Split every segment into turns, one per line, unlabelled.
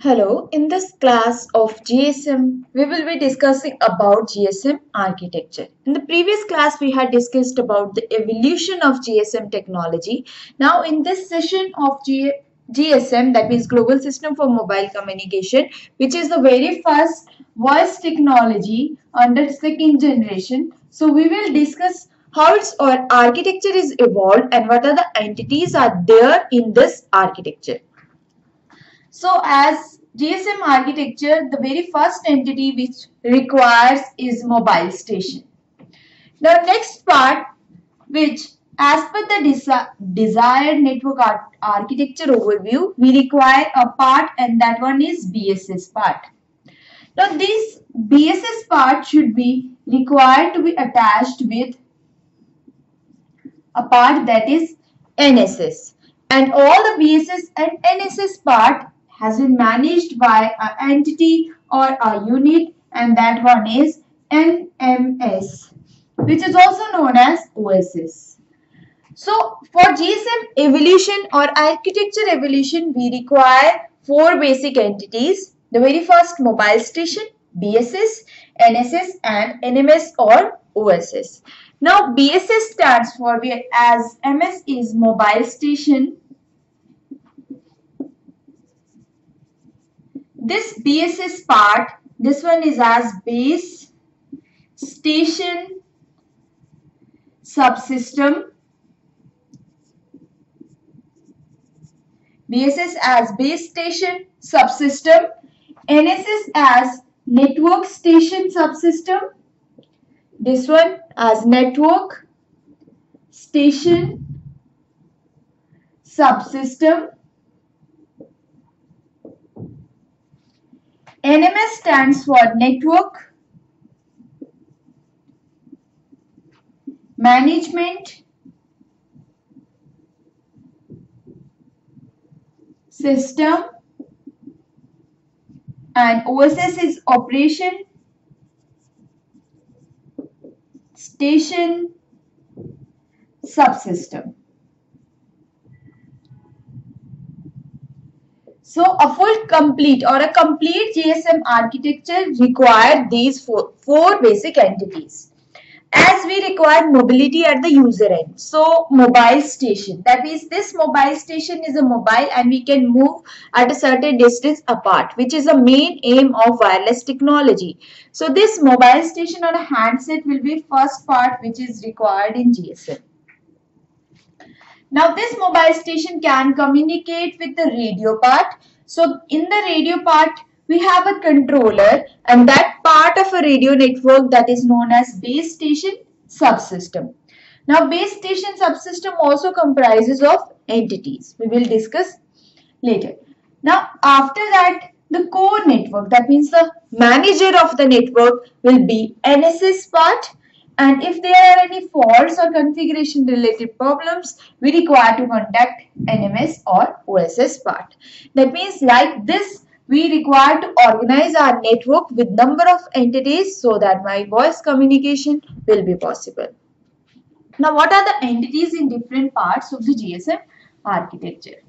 Hello, in this class of GSM, we will be discussing about GSM architecture. In the previous class, we had discussed about the evolution of GSM technology. Now, in this session of G GSM, that means Global System for Mobile Communication, which is the very first voice technology under second generation. So, we will discuss how its architecture is evolved and what are the entities are there in this architecture. So as GSM architecture, the very first entity which requires is mobile station. The next part which as per the desi desired network ar architecture overview, we require a part and that one is BSS part. Now this BSS part should be required to be attached with a part that is NSS and all the BSS and NSS part has been managed by an entity or a unit and that one is NMS which is also known as OSS. So for GSM evolution or architecture evolution we require four basic entities. The very first mobile station, BSS, NSS and NMS or OSS. Now BSS stands for as MS is mobile station this BSS part, this one is as base station subsystem. BSS as base station subsystem. NSS as network station subsystem. This one as network station subsystem NMS stands for Network Management System and OSS is Operation Station Subsystem. So a full complete or a complete GSM architecture require these four, four basic entities. As we require mobility at the user end. So mobile station. That means this mobile station is a mobile and we can move at a certain distance apart which is the main aim of wireless technology. So this mobile station or a handset will be first part which is required in GSM. Now this mobile station can communicate with the radio part. So in the radio part, we have a controller and that part of a radio network that is known as base station subsystem. Now base station subsystem also comprises of entities. We will discuss later. Now after that the core network that means the manager of the network will be NSS part and if there are any faults or configuration related problems, we require to contact NMS or OSS part. That means like this, we require to organize our network with number of entities so that my voice communication will be possible. Now what are the entities in different parts of the GSM architecture?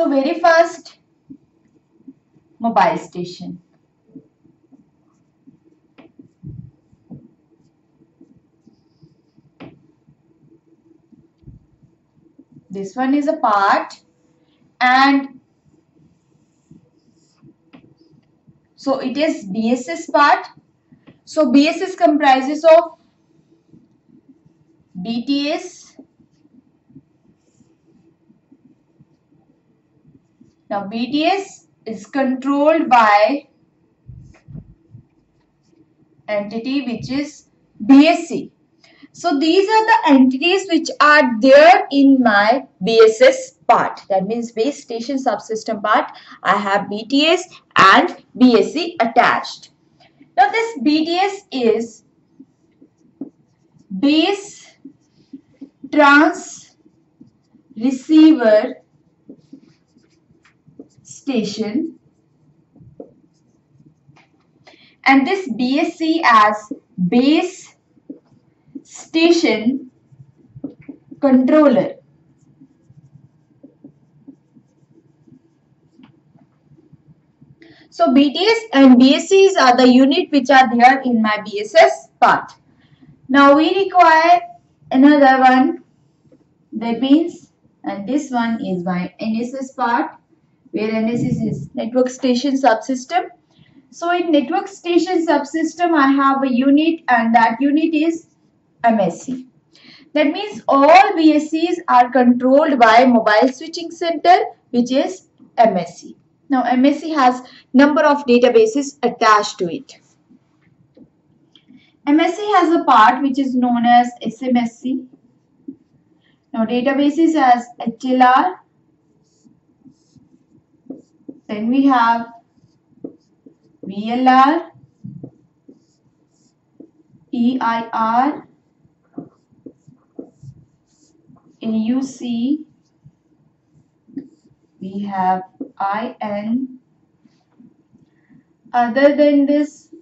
So very first mobile station. This one is a part and so it is BSS part. So BSS comprises of BTS Now BTS is controlled by entity which is BSC. So these are the entities which are there in my BSS part. That means base station subsystem part. I have BTS and BSC attached. Now this BTS is base trans receiver station and this BSC as base station controller. So BTS and BSCs are the unit which are there in my BSS part. Now we require another one that means and this one is my NSS part where NSS is network station subsystem. So in network station subsystem I have a unit and that unit is MSC. That means all BSCs are controlled by mobile switching center which is MSC. Now MSC has number of databases attached to it. MSC has a part which is known as SMSC. Now databases as HLR. Then we have VLR, EIR, AUC, we have IN. Other than this,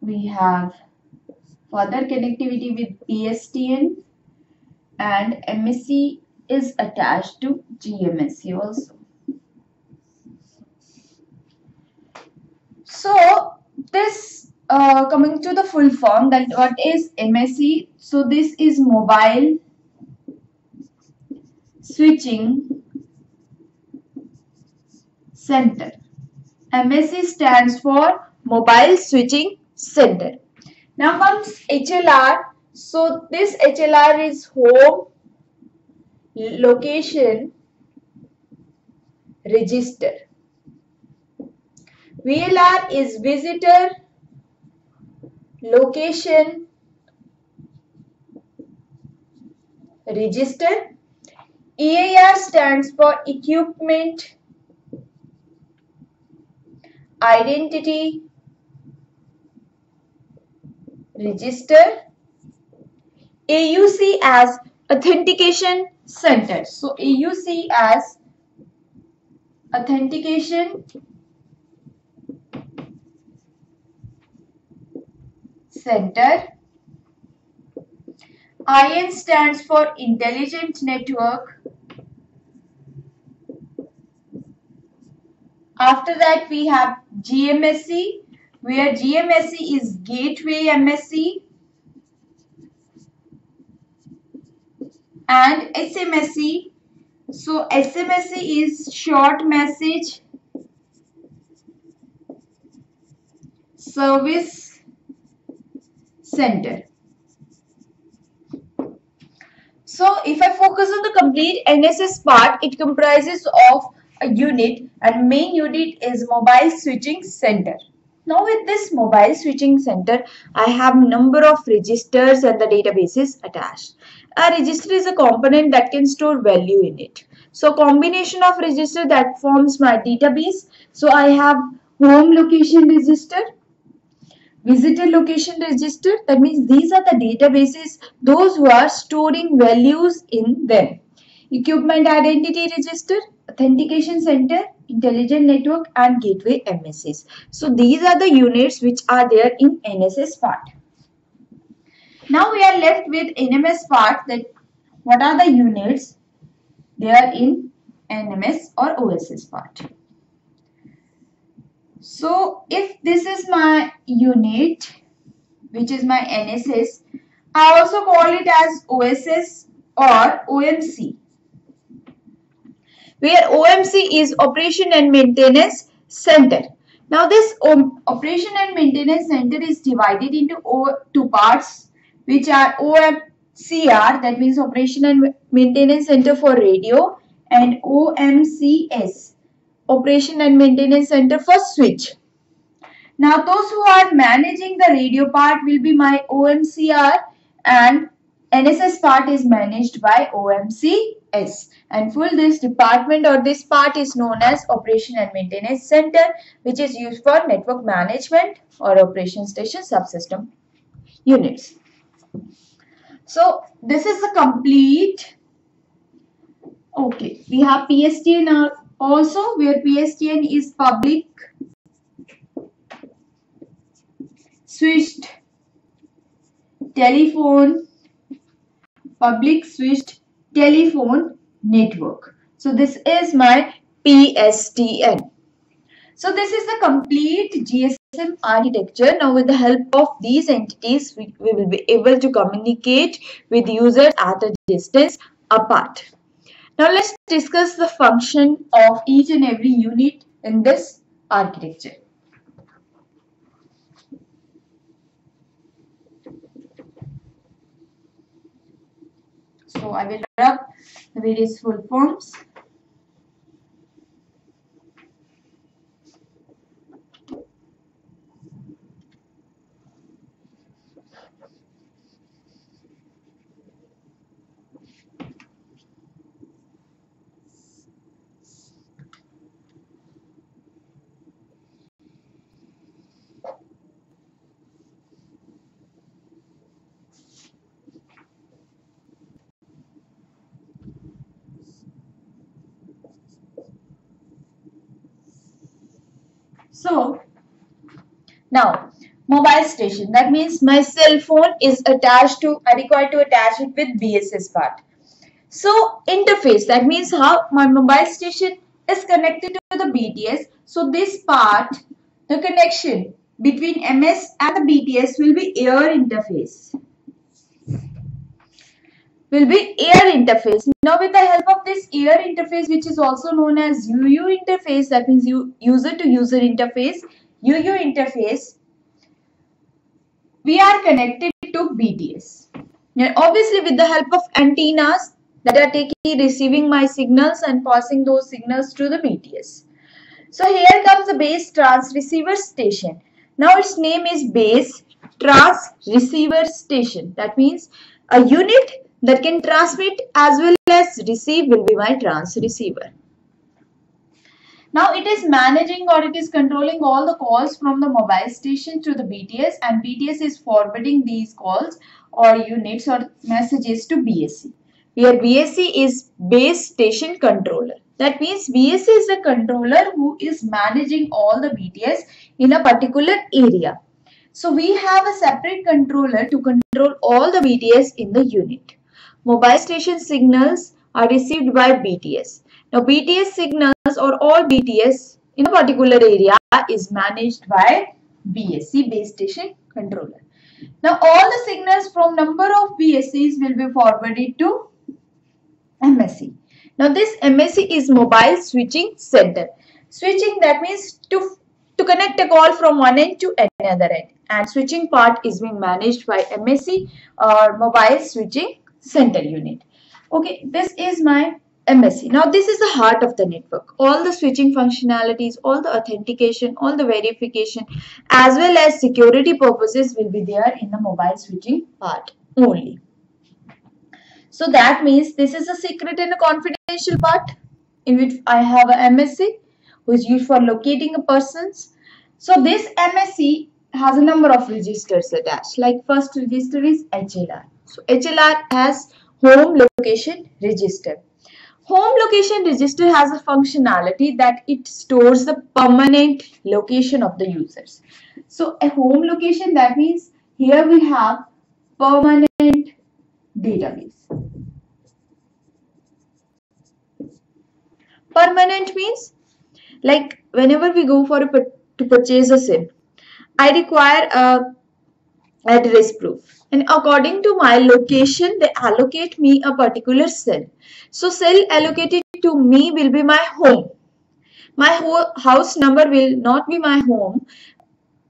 we have further connectivity with PSTN and MSC is attached to GMSC also. So this uh, coming to the full form that what is MSC? So this is mobile switching center. MSC stands for mobile switching center. Now comes HLR. So this HLR is home location register. VLR is visitor location register. EIR stands for equipment identity register. AUC as authentication center. So AUC as authentication center. IN stands for intelligent network. After that we have GMSC where GMSC is gateway MSC and SMSC. So SMSC is short message service center. So if I focus on the complete NSS part, it comprises of a unit and main unit is mobile switching center. Now with this mobile switching center, I have number of registers and the databases attached. A register is a component that can store value in it. So combination of register that forms my database. So I have home location register, visitor location register. That means these are the databases, those who are storing values in them. Equipment identity register, authentication center, intelligent network and gateway MSS. So these are the units which are there in NSS part. Now we are left with NMS part that what are the units there in NMS or OSS part. So if this is my unit which is my NSS, I also call it as OSS or OMC where OMC is Operation and Maintenance Center. Now this Operation and Maintenance Center is divided into two parts which are OMCR that means Operation and Maintenance Center for Radio and OMCS Operation and Maintenance Center for Switch. Now those who are managing the radio part will be my OMCR and NSS part is managed by OMCS and full this department or this part is known as Operation and Maintenance Center which is used for network management or operation station subsystem units. So this is a complete okay we have PSTN also where PSTN is public switched telephone public switched telephone network. So this is my PSTN. So this is the complete GSM architecture. Now with the help of these entities, we, we will be able to communicate with users at a distance apart. Now let's discuss the function of each and every unit in this architecture. So I will rub the various full forms. So now mobile station that means my cell phone is attached to I require to attach it with BSS part. So interface that means how my mobile station is connected to the BTS. So this part the connection between MS and the BTS will be air interface will be air interface. Now with the help of this air interface which is also known as UU interface that means user to user interface UU interface we are connected to BTS. Now obviously with the help of antennas that are taking receiving my signals and passing those signals to the BTS. So here comes the base transceiver station. Now its name is base transceiver station. That means a unit that can transmit as well as receive will be my transceiver. Now it is managing or it is controlling all the calls from the mobile station to the BTS and BTS is forwarding these calls or units or messages to BSC. Here BSC is base station controller. That means BSC is the controller who is managing all the BTS in a particular area. So we have a separate controller to control all the BTS in the unit. Mobile station signals are received by BTS. Now BTS signals or all BTS in a particular area is managed by BSC base station controller. Now all the signals from number of BSCs will be forwarded to MSC. Now this MSC is mobile switching center. Switching that means to, to connect a call from one end to another end and switching part is being managed by MSC or mobile switching center unit. Okay, this is my MSC. Now this is the heart of the network. All the switching functionalities, all the authentication, all the verification as well as security purposes will be there in the mobile switching part only. So that means this is a secret and a confidential part in which I have a MSC who is used for locating a persons. So this MSC has a number of registers attached like first register is HLR. So HLR has home location register. Home location register has a functionality that it stores the permanent location of the users. So a home location that means here we have permanent database. Permanent means like whenever we go for a to purchase a SIM, I require a address proof. And according to my location they allocate me a particular cell. So cell allocated to me will be my home. My house number will not be my home.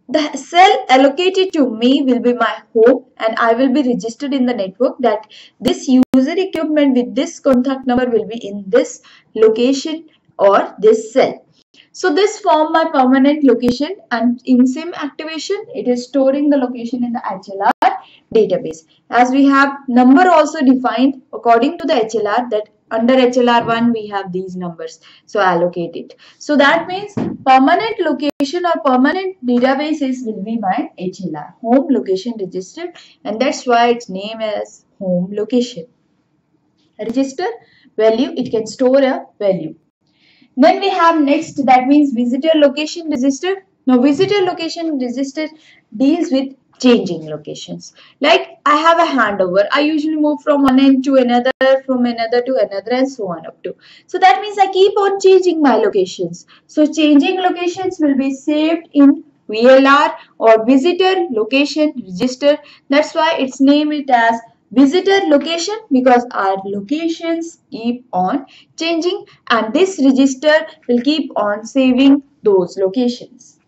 The cell allocated to me will be my home and I will be registered in the network that this user equipment with this contact number will be in this location or this cell. So this form my permanent location and in SIM activation it is storing the location in the HLR database. As we have number also defined according to the HLR that under HLR1 we have these numbers. So allocate it. So that means permanent location or permanent databases will be my HLR home location register and that's why its name is home location. Register value it can store a value. Then we have next that means visitor location register Now visitor location register deals with changing locations. Like I have a handover. I usually move from one end to another, from another to another and so on up to. So that means I keep on changing my locations. So changing locations will be saved in VLR or visitor location register. That's why it's named it as visitor location because our locations keep on changing and this register will keep on saving those locations.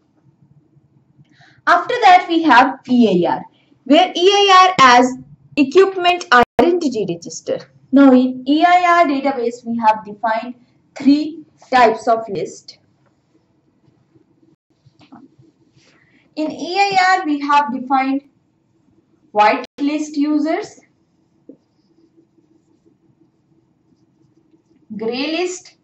After that we have EIR where EIR as equipment identity register. Now in EIR database we have defined three types of list. In EIR we have defined whitelist users, gray list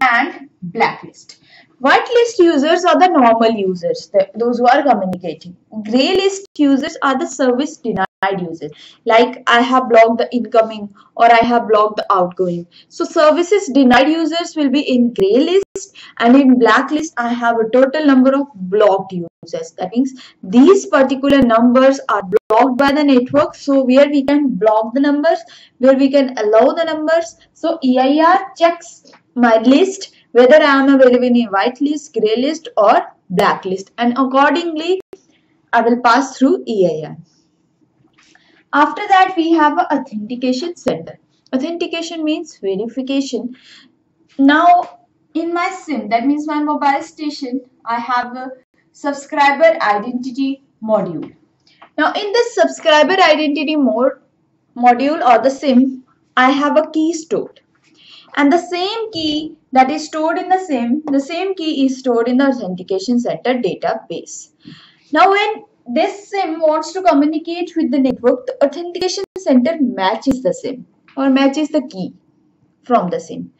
and blacklist. Whitelist users are the normal users, the, those who are communicating. Grey list users are the service denied users. Like I have blocked the incoming or I have blocked the outgoing. So services denied users will be in grey list and in blacklist I have a total number of blocked users. That means these particular numbers are blocked by the network. So where we can block the numbers, where we can allow the numbers. So EIR checks my list whether I am available in a white list, grey list or blacklist and accordingly I will pass through EIR. After that we have authentication center. Authentication means verification. Now in my SIM that means my mobile station I have a subscriber identity module. Now in this subscriber identity mode module or the SIM I have a key stored and the same key that is stored in the SIM, the same key is stored in the authentication center database. Now when this SIM wants to communicate with the network, the authentication center matches the SIM or matches the key from the SIM.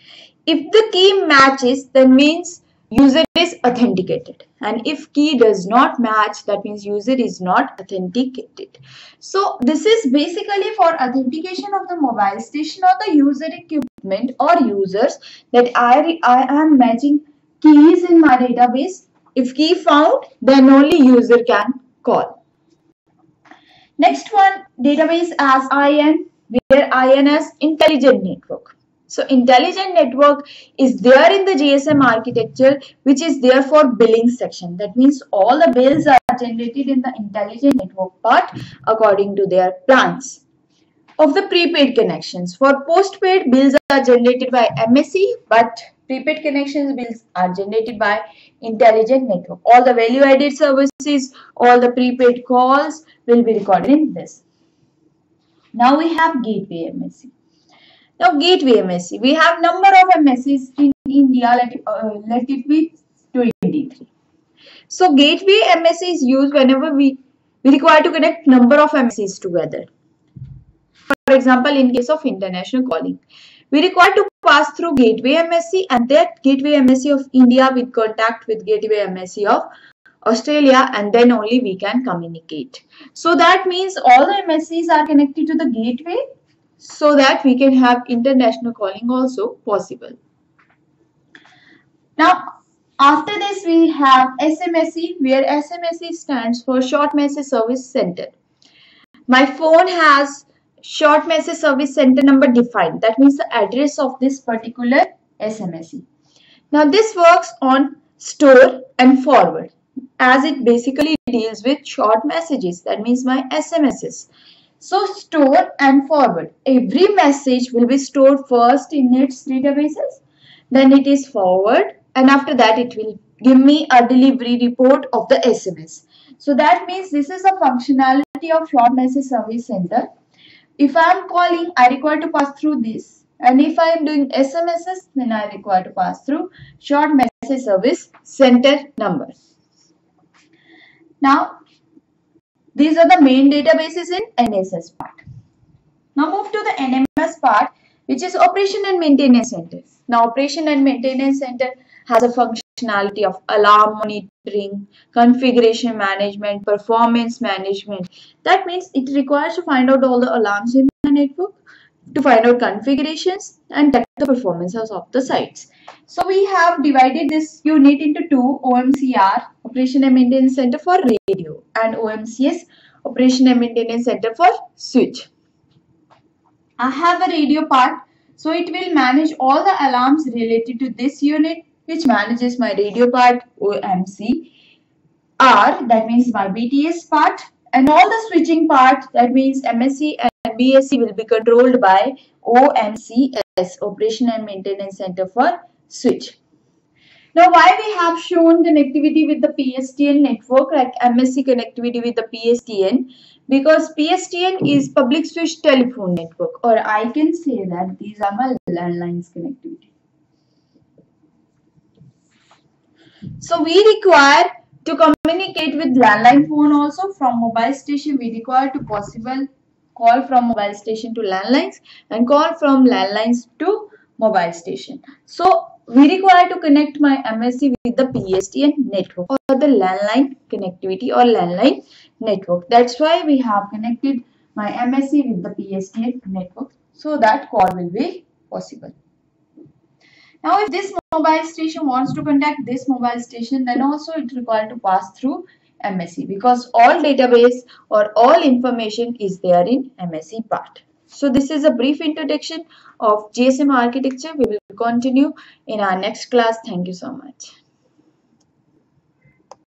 If the key matches, then means user is authenticated. And if key does not match that means user is not authenticated. So this is basically for authentication of the mobile station or the user equipment or users that I, I am matching keys in my database. If key found then only user can call. Next one database as IN where IN as intelligent network so intelligent network is there in the GSM architecture which is there for billing section. That means all the bills are generated in the intelligent network part according to their plans. Of the prepaid connections. For postpaid bills are generated by MSC but prepaid connections bills are generated by intelligent network. All the value added services, all the prepaid calls will be recorded in this. Now we have gateway MSC. Now gateway MSC. We have number of MSCs in India. Let, uh, let it be 23. So gateway MSC is used whenever we, we require to connect number of MSCs together. For example, in case of international calling, we require to pass through gateway MSC and that gateway MSC of India with contact with gateway MSC of Australia and then only we can communicate. So that means all the MSCs are connected to the gateway so that we can have international calling also possible. Now, after this we have SMSC where SMSC stands for Short Message Service Center. My phone has Short Message Service Center number defined. That means the address of this particular SMSC. Now this works on store and forward as it basically deals with short messages. That means my SMSs. So store and forward. Every message will be stored first in its databases. Then it is forward and after that it will give me a delivery report of the SMS. So that means this is a functionality of short message service center. If I am calling, I require to pass through this. And if I am doing SMSs, then I require to pass through short message service center number. Now, these are the main databases in NSS part. Now move to the NMS part which is operation and maintenance center. Now operation and maintenance center has a functionality of alarm monitoring, configuration management, performance management. That means it requires to find out all the alarms in the network, to find out configurations and check the performances of the sites. So we have divided this unit into two OMCR Operation and Maintenance Center for radio and OMCS Operation and Maintenance Center for switch. I have a radio part so it will manage all the alarms related to this unit which manages my radio part OMC R that means my BTS part and all the switching part that means MSC and BSC will be controlled by OMCS Operation and Maintenance Center for switch. Now why we have shown connectivity with the PSTN network like MSC connectivity with the PSTN because PSTN is public switch telephone network or I can say that these are my landlines connectivity. So we require to communicate with landline phone also from mobile station we require to possible call from mobile station to landlines and call from landlines to mobile station. So we require to connect my MSC with the PSTN network or the landline connectivity or landline network. That's why we have connected my MSC with the PSTN network so that call will be possible. Now if this mobile station wants to contact this mobile station then also it required to pass through MSC because all database or all information is there in MSC part. So this is a brief introduction of GSM architecture. We will continue in our next class. Thank you so much.